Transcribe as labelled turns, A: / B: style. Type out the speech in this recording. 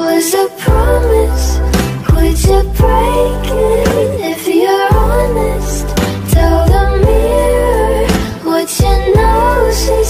A: was a promise Would you break it if you're honest? Tell the mirror what you know she's